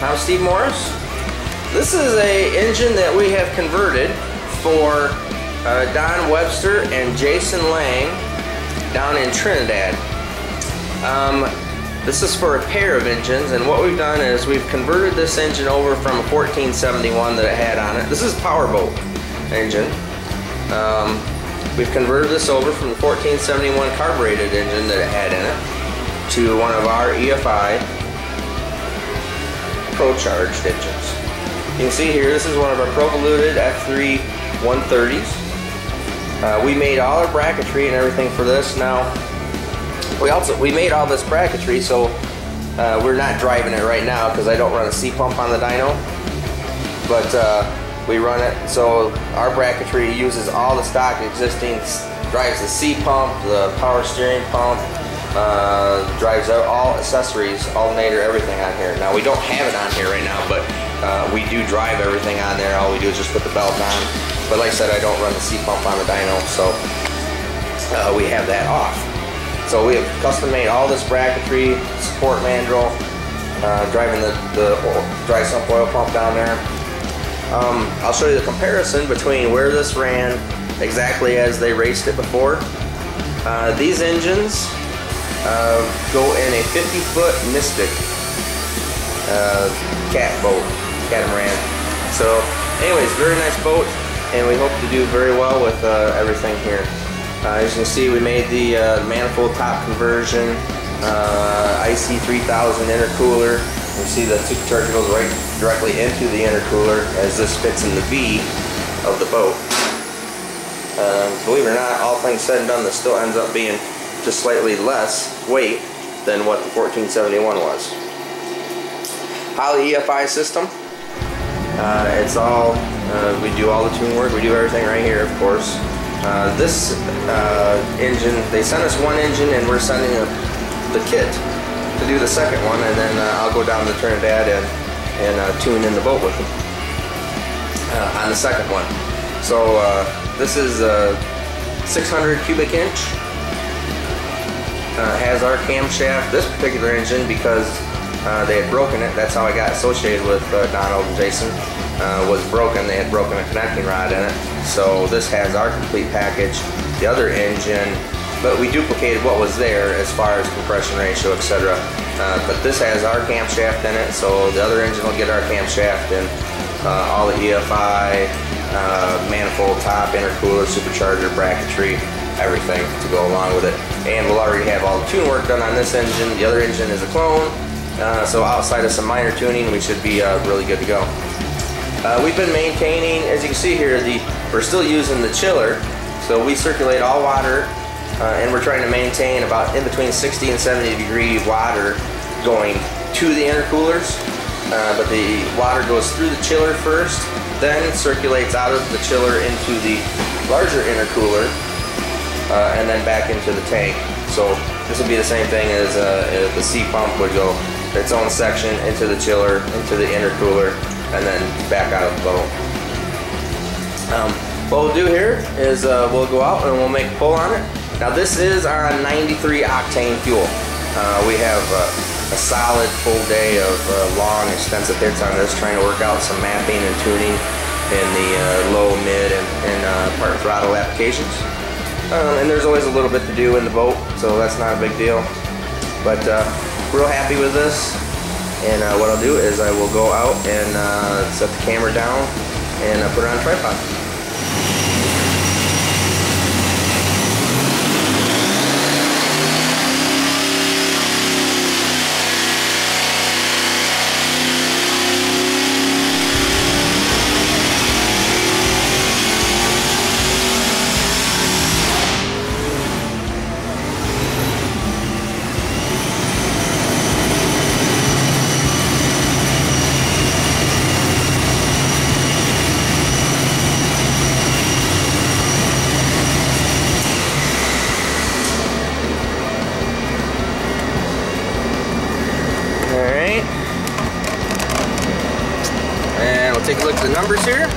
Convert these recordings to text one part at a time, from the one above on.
I'm Steve Morris. This is a engine that we have converted for uh, Don Webster and Jason Lang down in Trinidad. Um, this is for a pair of engines and what we've done is we've converted this engine over from a 1471 that it had on it. This is a powerboat engine. Um, we've converted this over from the 1471 carbureted engine that it had in it to one of our EFI Pro-Charged engines. You can see here this is one of our Provoluted F3 130s. Uh, we made all our bracketry and everything for this. Now we also we made all this bracketry, so uh, we're not driving it right now because I don't run a sea pump on the dyno. But uh, we run it so our bracketry uses all the stock existing drives the sea pump, the power steering pump, uh, drives out all accessories, alternator, everything on here. Now we don't have it on here right now, but uh, we do drive everything on there. All we do is just put the belt on. But like I said, I don't run the sea pump on the dyno, so uh, we have that off. So we have custom made all this bracketry, support mandrel, uh, driving the, the dry sump oil pump down there. Um, I'll show you the comparison between where this ran exactly as they raced it before. Uh, these engines uh, go in a 50 foot Mystic uh, cat boat, catamaran. So anyways, very nice boat and we hope to do very well with uh, everything here. Uh, as you can see, we made the uh, manifold top conversion, uh, IC3000 intercooler. You see the supercharger goes right directly into the intercooler as this fits in the V of the boat. Um, believe it or not, all things said and done, this still ends up being just slightly less weight than what the 1471 was. Holley EFI system. Uh, it's all, uh, we do all the tune work, we do everything right here, of course. Uh, this uh, engine, they sent us one engine and we're sending a, the kit to do the second one and then uh, I'll go down to Trinidad and, and uh, tune in the boat with them on the second one. So this is a 600 cubic inch. Has our camshaft, this particular engine because they had broken it, that's how I got associated with Donald and Jason uh, was broken. They had broken a connecting rod in it. So this has our complete package, the other engine, but we duplicated what was there as far as compression ratio, etc. Uh, but this has our camshaft in it, so the other engine will get our camshaft and uh, all the EFI, uh, manifold top, intercooler, supercharger, bracketry, everything to go along with it. And we'll already have all the tune work done on this engine. The other engine is a clone, uh, so outside of some minor tuning, we should be uh, really good to go. Uh, we've been maintaining, as you can see here, the we're still using the chiller, so we circulate all water, uh, and we're trying to maintain about in between 60 and 70 degree water going to the intercoolers. Uh, but the water goes through the chiller first, then circulates out of the chiller into the larger intercooler, uh, and then back into the tank. So this would be the same thing as uh, the sea pump would go its own section into the chiller, into the intercooler, and then back out of the boat. Um, what we'll do here is uh, we'll go out and we'll make a pull on it. Now this is our 93 octane fuel. Uh, we have uh, a solid full day of uh, long extensive hits on this trying to work out some mapping and tuning in the uh, low, mid, and, and uh, part throttle applications. Um, and there's always a little bit to do in the boat, so that's not a big deal. But real happy with this. And uh, what I'll do is I will go out and uh, set the camera down and uh, put it on a tripod. Take a look at the numbers here.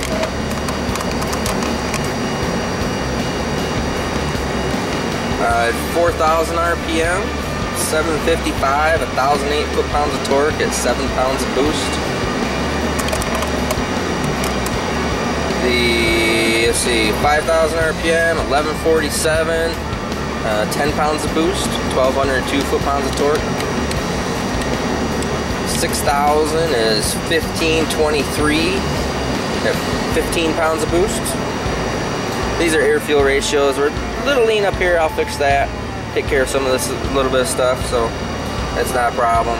Uh, 4,000 RPM, 755, 1,008 foot-pounds of torque at 7 pounds of boost. The, let's see, 5,000 RPM, 1147, uh, 10 pounds of boost, 1,202 foot-pounds of torque. 6,000 is 1523 at 15 pounds of boost. These are air fuel ratios. We're a little lean up here. I'll fix that. Take care of some of this little bit of stuff, so that's not a problem.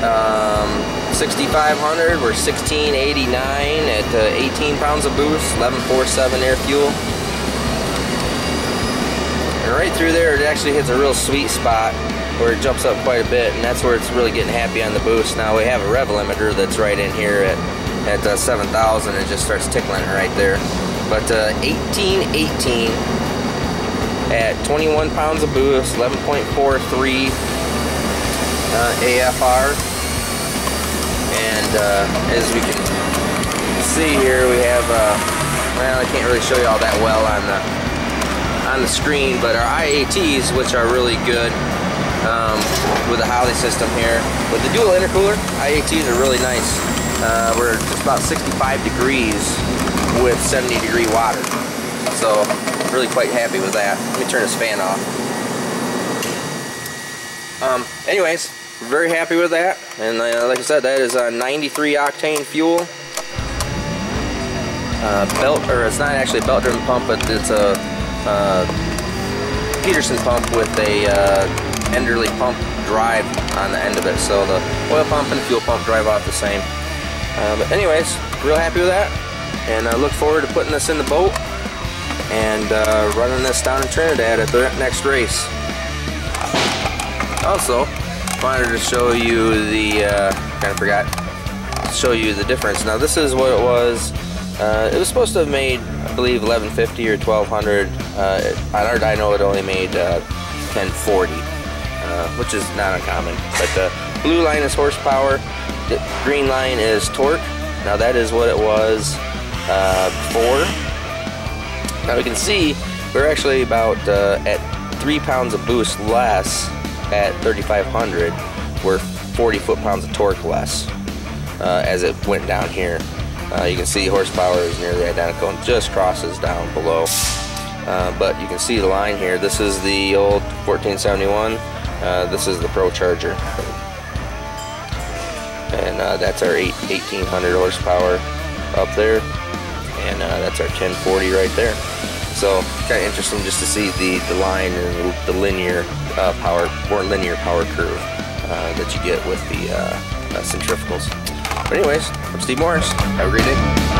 Um, 6500 we're 1689 at uh, 18 pounds of boost, 1147 air fuel. And right through there, it actually hits a real sweet spot where it jumps up quite a bit, and that's where it's really getting happy on the boost. Now we have a rev limiter that's right in here at, at uh, 7,000. It just starts tickling right there. But uh, 1818 at 21 pounds of boost, 11.43 uh, AFR. And uh, as we can see here, we have, uh, well, I can't really show you all that well on the on the screen, but our IATs, which are really good um, with the Holley system here. With the dual intercooler, IATs are really nice. Uh, we're just about 65 degrees with 70 degree water. So really quite happy with that. Let me turn this fan off. Um, anyways, very happy with that. And uh, like I said, that is a 93 octane fuel. Uh, belt, or it's not actually a belt driven pump, but it's a uh, Peterson pump with a uh, Enderle pump drive on the end of it. So the oil pump and fuel pump drive off the same. Uh, but anyways, real happy with that. And I look forward to putting this in the boat and uh, running this down in Trinidad at the next race. Also, wanted to show you the, uh, kind of forgot, show you the difference. Now this is what it was. Uh, it was supposed to have made, believe, 1150 or 1200. Uh, on our dyno it only made 1040, uh, uh, which is not uncommon. But the blue line is horsepower, the green line is torque. Now that is what it was uh, before. Now we can see we're actually about uh, at three pounds of boost less at 3500. We're 40 foot-pounds of torque less uh, as it went down here. Uh, you can see horsepower is nearly identical and just crosses down below. Uh, but you can see the line here. This is the old 1471. Uh, this is the ProCharger. And uh, that's our 8, 1800 horsepower up there and uh, that's our 1040 right there. So kind of interesting just to see the, the line and the linear uh, power, more linear power curve that you get with the centrifugals. But anyways, I'm Steve Morris. Have a great day.